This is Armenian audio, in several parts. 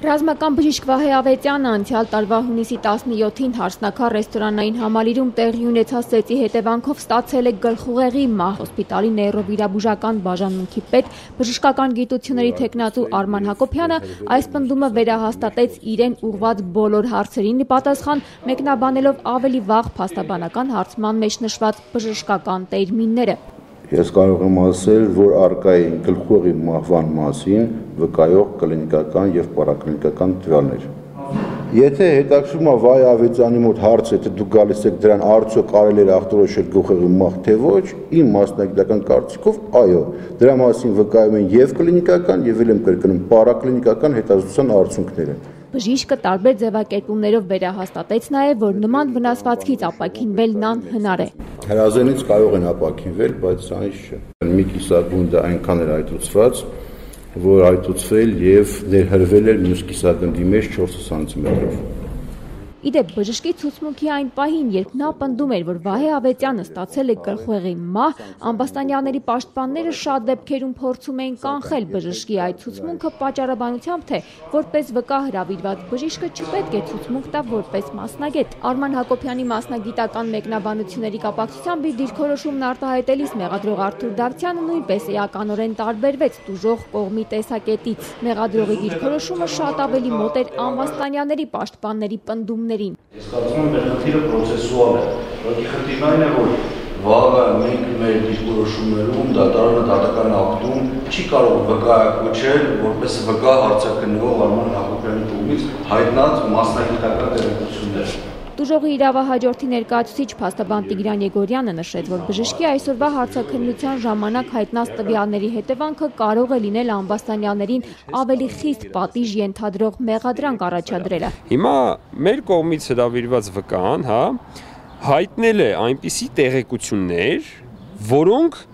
Ռազմական բժիշկ Վահե Ավետյանը անցյալ տարվա հունիսի 17-ին հարսնակար ռեստորանային համալիրում տեղի ունեցած ծեծի հետևանքով ստացել է գլխուղեղի մահ։ Հոսպիտալի նեյրովիրաբուժական բաժանմունքի պետ բժշկական գիտությունների թեկնածու Արման Հակոբյանը այս պնդումը վերահաստատեց իրեն ուղված բոլոր հարցերին պատասխան մեկնաբանելով ավելի վաղ փաստաբանական հարցման մեջ նշված բժշկական տերմինները։ Ես կարող եմ ասել, որ արկա էին գլխուղի մահվան մասին վկայող կլինիկական եւ պարակլինիկական տվյալներ։ Եթե հետաքրում է Վայ Ավետյանի մոտ հարց, եթե դուք գալիս եք դրան արդյոք կարելի է ախտորոշել գլխուղի մահ թե ոչ, իմ մասնագիտական կարծիքով այո, դրա մասին վկայում են եւ կլինիկական եւ ել եմ կրկնում պարակլինիկական հետազոտության արդյունքները։ Բժիշկը տարբեր ձևակերպումներով վերահաստատեց նաև, որ նման վնասվածքից ապակինվելն անհնար է։ Հրազենից կարող են ապակինվել, բայց այնիշ չէ։ Մի կիսագունդը այնքան էր այտուցված, որ այտուցվել եւ ներհրվել էր մյուս կիսագնդի մեջ 4 սանտիմետրով։ Իդեպ բժշկի ցուցմունքի այն պահին, երբ նա պնդում էր, որ Վահե Ավետյանը ստացել է գլխուեղի մահ, ամբաստանյանների պաշտպանները շատ դեպքերում փորձում էին կանխել բժշկի այդ ցուցմունքը պատճառաբանությամբ, թե որպես վկա հրավիրված բժիշկը չպետք է ցուցմունք տա որպես մասնագետ։ Արման Հակոբյանի մասնագիտական մեկնաբանությունների կապակցությամբ իր դիրքորոշումն արտահայտելիս մեղադրող Արթուր Դավթյանը նույնպես էականորեն տարբերվեց դուժող կողմի տեսակետից։ Մեղադրողի դիրքորոշումը շատ ավելի մոտ էր անվաստանյաների պաշտպանների պնդումներին խնդիրներին։ Ես կարծում եմ, մեր խնդիրը պրոցեսուալ է։ Ուղղակի խնդիրն այն է, որ վաղը մենք մեր դիրքորոշումներում դատարանը դատական ակտում չի կարող վկայակոչել որպես վկա հարցակնվող Արման Հակոբյանի կողմից հայտնած մասնագիտական տեղեկություններ։ Տուժողի իրավահաջորդի ներկայացուցիչ փաստաբան Տիգրան Եգորյանը նշեց, որ բժշկի այսօրվա հարցաքննության ժամանակ հայտնած տվյալների հետևանքը կարող է լինել ամբաստանյաներին ավելի խիստ պատիժ ենթադրող մեղադրանք առաջադրելը։ Հիմա մեր կողմից հրավիրված վկան, հա, հայտնել է այնպիսի տեղեկություններ, որոնք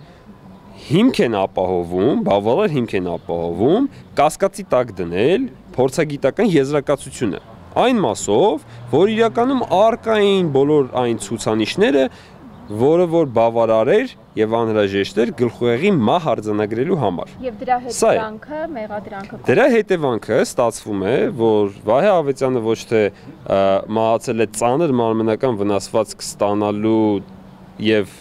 հիմք են ապահովում, բավարար հիմք են ապահովում կասկածի տակ դնել փորձագիտական եզրակացությունը այն մասով, որ իրականում արկային բոլոր այն ցուցանիշները, որը որ բավարար էր եւ անհրաժեշտ էր գլխուեղի մահ արձանագրելու համար։ Եվ դրա հետևանքը, մեղադրանքը։ Դրա հետևանքը ստացվում է, որ Վահե Ավետյանը ոչ թե մահացել է ծանր մարմնական վնասվածք ստանալու եւ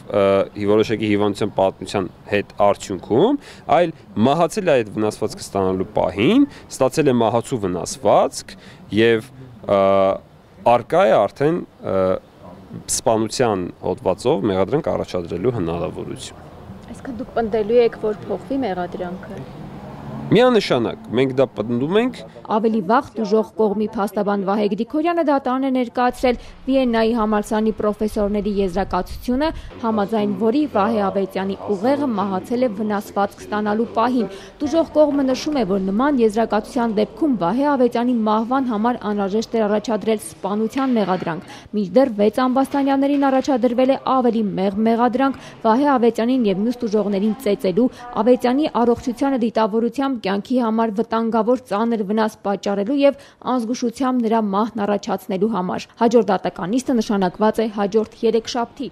որոշակի հիվանդության պատմության հետ արդյունքում, այլ մահացել է այդ վնասվածքը ստանալու պահին, ստացել է մահացու վնասվածք եւ արկա է արդեն սպանության հոդվածով մեղադրանք առաջադրելու հնարավորություն։ Այսինքն դուք պնդելու եք, որ փոխվի մեղադրանքը։ Միանշանակ մենք դա պնդում ենք Ավելի վաղ դժող կողմի փաստաբան Վահե Գրիգորյանը դատարան է ներկայացրել Վիեննայի համալսարանի պրոֆեսորների եզրակացությունը, համաձայն որի Վահե Ավետյանի ուղեղը մահացել է վնասվածք ստանալու պահին։ Դժող կողմը նշում է, որ նման եզրակացության դեպքում Վահե Ավետյանի մահվան համար անհրաժեշտ էր առաջադրել սպանության մեղադրանք։ Մինչդեռ 6 ամբաստանյաներին առաջադրվել է ավելի մեղ մեղադրանք Վահե Ավետյանին եւ մյուս դժողներին ծեծելու, Ավետյանի առողջությանը դիտավորությամբ կյանքի համար վտանգավոր ծանր վնաս պատճառելու եւ անզգուշությամբ նրա մահն առաջացնելու համար։ Հաջորդ դատական նիստը նշանակված է հաջորդ 3 շաբթի։